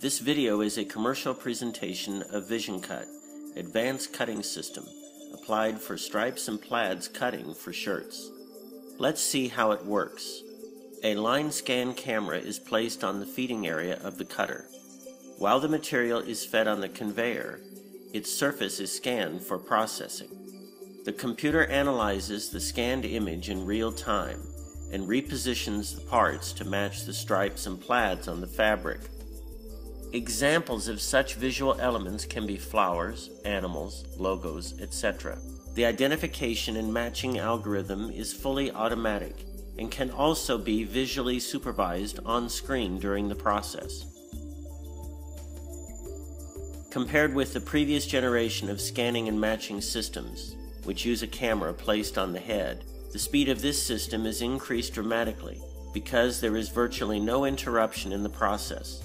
This video is a commercial presentation of VisionCut, advanced cutting system, applied for stripes and plaids cutting for shirts. Let's see how it works. A line scan camera is placed on the feeding area of the cutter. While the material is fed on the conveyor, its surface is scanned for processing. The computer analyzes the scanned image in real time and repositions the parts to match the stripes and plaids on the fabric. Examples of such visual elements can be flowers, animals, logos, etc. The identification and matching algorithm is fully automatic and can also be visually supervised on screen during the process. Compared with the previous generation of scanning and matching systems, which use a camera placed on the head, the speed of this system is increased dramatically because there is virtually no interruption in the process.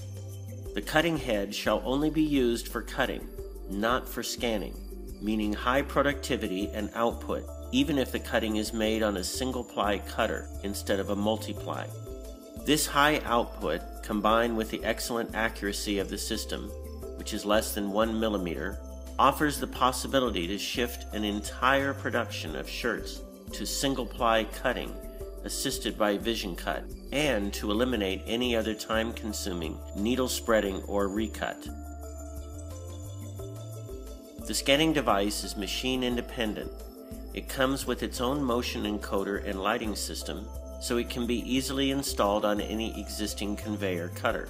The cutting head shall only be used for cutting, not for scanning, meaning high productivity and output, even if the cutting is made on a single ply cutter instead of a multi ply. This high output, combined with the excellent accuracy of the system, which is less than 1 millimeter, offers the possibility to shift an entire production of shirts to single ply cutting assisted by VisionCut, and to eliminate any other time consuming needle spreading or recut. The scanning device is machine independent. It comes with its own motion encoder and lighting system, so it can be easily installed on any existing conveyor cutter.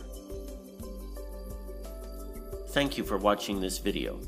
Thank you for watching this video.